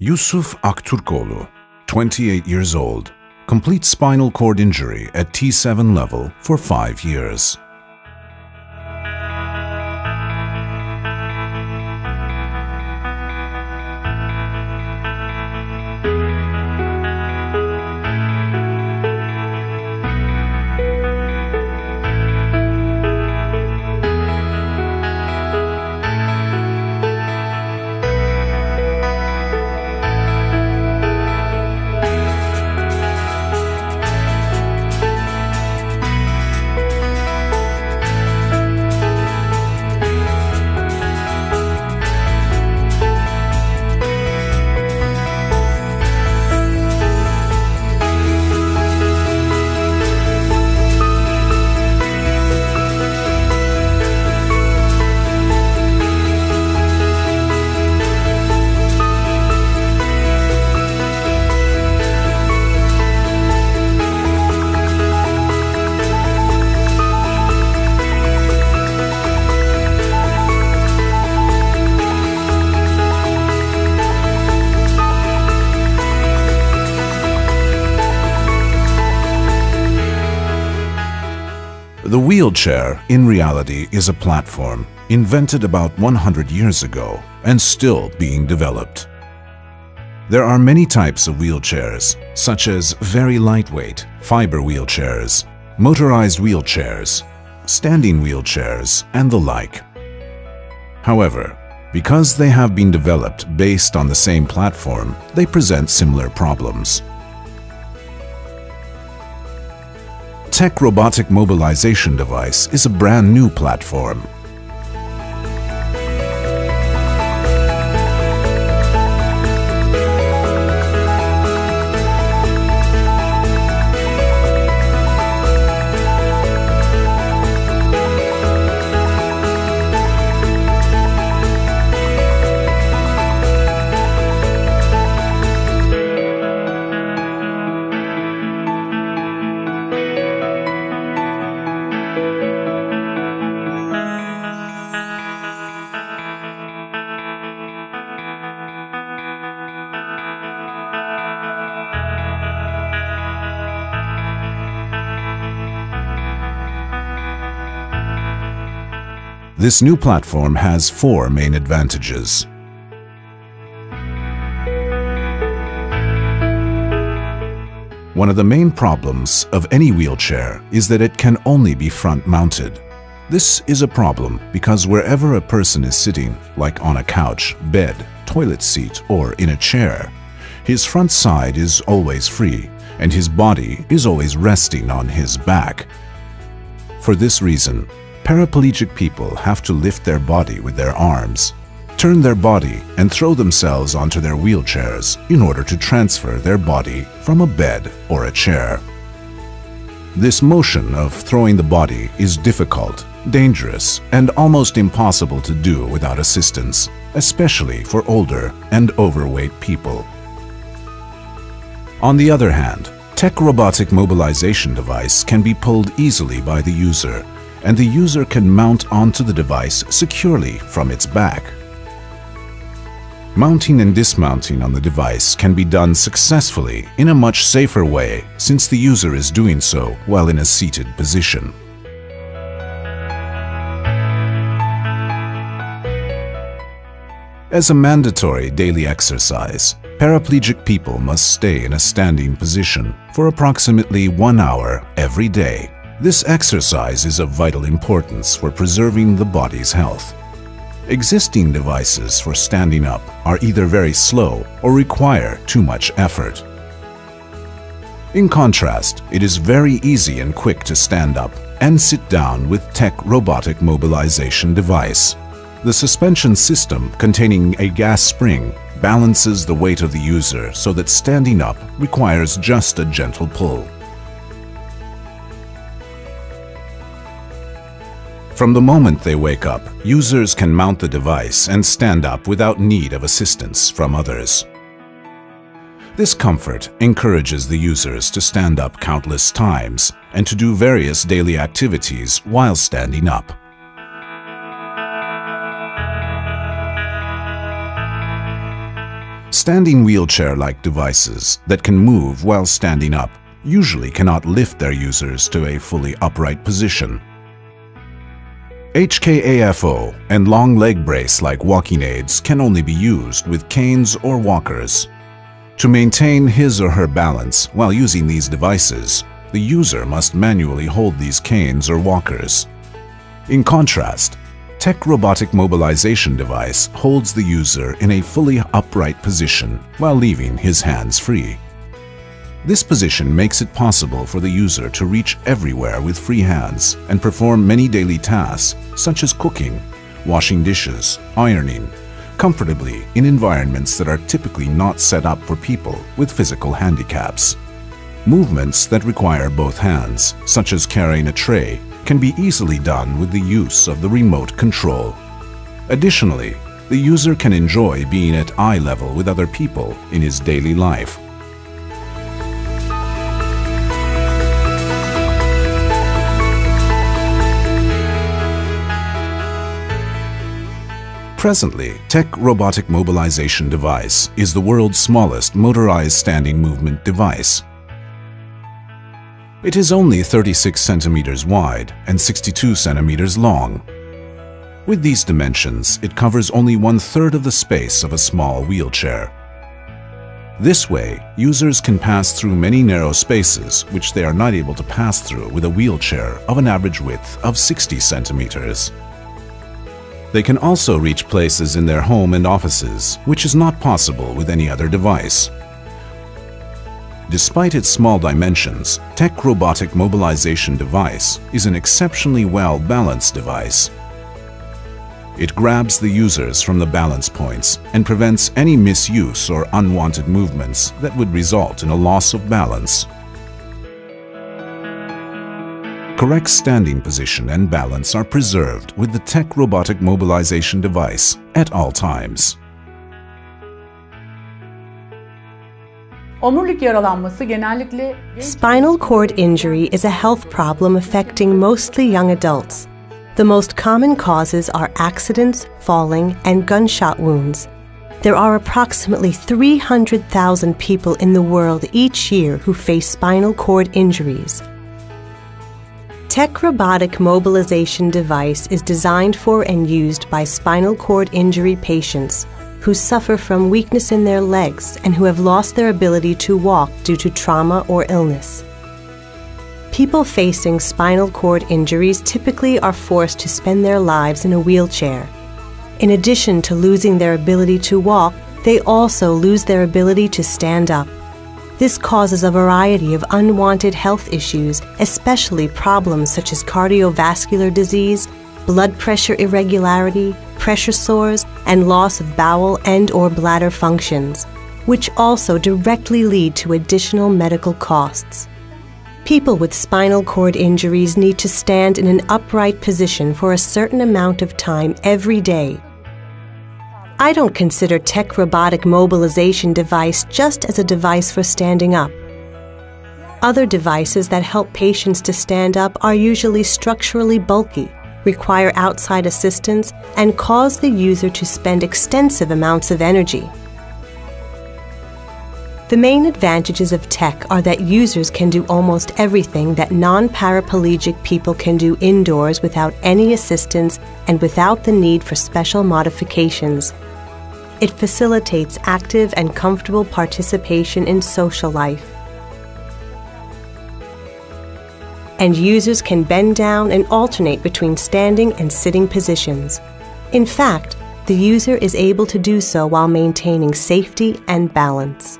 Yusuf Akturkoğlu, 28 years old, complete spinal cord injury at T7 level for 5 years. Wheelchair, in reality, is a platform invented about 100 years ago and still being developed. There are many types of wheelchairs, such as very lightweight fiber wheelchairs, motorized wheelchairs, standing wheelchairs, and the like. However, because they have been developed based on the same platform, they present similar problems. Tek Robotic Mobilization Device is a brand new platform. This new platform has four main advantages. One of the main problems of any wheelchair is that it can only be front-mounted. This is a problem because wherever a person is sitting, like on a couch, bed, toilet seat, or in a chair, his front side is always free and his body is always resting on his back. For this reason, paraplegic people have to lift their body with their arms, turn their body and throw themselves onto their wheelchairs in order to transfer their body from a bed or a chair. This motion of throwing the body is difficult, dangerous, and almost impossible to do without assistance, especially for older and overweight people. On the other hand, Tek Robotic Mobilization Device can be pulled easily by the user, and the user can mount onto the device securely from its back. Mounting and dismounting on the device can be done successfully in a much safer way since the user is doing so while in a seated position. As a mandatory daily exercise, paraplegic people must stay in a standing position for approximately one hour every day. This exercise is of vital importance for preserving the body's health. Existing devices for standing up are either very slow or require too much effort. In contrast, it is very easy and quick to stand up and sit down with Tek Robotic Mobilization device. The suspension system containing a gas spring balances the weight of the user so that standing up requires just a gentle pull. From the moment they wake up, users can mount the device and stand up without need of assistance from others. This comfort encourages the users to stand up countless times and to do various daily activities while standing up. Standing wheelchair-like devices that can move while standing up usually cannot lift their users to a fully upright position. HKAFO and long leg brace like walking aids can only be used with canes or walkers. To maintain his or her balance while using these devices, the user must manually hold these canes or walkers. In contrast, Tek Robotic Mobilization Device holds the user in a fully upright position while leaving his hands free. This position makes it possible for the user to reach everywhere with free hands and perform many daily tasks such as cooking, washing dishes, ironing, comfortably in environments that are typically not set up for people with physical handicaps. Movements that require both hands, such as carrying a tray, can be easily done with the use of the remote control. Additionally, the user can enjoy being at eye level with other people in his daily life Presently, Tek Robotic Mobilization Device is the world's smallest motorized standing movement device. It is only 36 centimeters wide and 62 centimeters long. With these dimensions, it covers only one-third of the space of a small wheelchair. This way, users can pass through many narrow spaces which they are not able to pass through with a wheelchair of an average width of 60 centimeters. They can also reach places in their home and offices, which is not possible with any other device. Despite its small dimensions, Tek Robotic Mobilization Device is an exceptionally well-balanced device. It grabs the users from the balance points and prevents any misuse or unwanted movements that would result in a loss of balance Correct standing position and balance are preserved with the Tek Robotic Mobilization device at all times. Spinal cord injury is a health problem affecting mostly young adults. The most common causes are accidents, falling, and gunshot wounds. There are approximately 300,000 people in the world each year who face spinal cord injuries. Tek Robotic Mobilization Device is designed for and used by spinal cord injury patients who suffer from weakness in their legs and who have lost their ability to walk due to trauma or illness. People facing spinal cord injuries typically are forced to spend their lives in a wheelchair. In addition to losing their ability to walk, they also lose their ability to stand up. This causes a variety of unwanted health issues, especially problems such as cardiovascular disease, blood pressure irregularity, pressure sores, and loss of bowel and or bladder functions, which also directly lead to additional medical costs. People with spinal cord injuries need to stand in an upright position for a certain amount of time every day I don't consider tek robotic mobilization device just as a device for standing up. Other devices that help patients to stand up are usually structurally bulky, require outside assistance, and cause the user to spend extensive amounts of energy. The main advantages of tek are that users can do almost everything that non paraplegic people can do indoors without any assistance and without the need for special modifications. It facilitates active and comfortable participation in social life. And users can bend down and alternate between standing and sitting positions. In fact, the user is able to do so while maintaining safety and balance.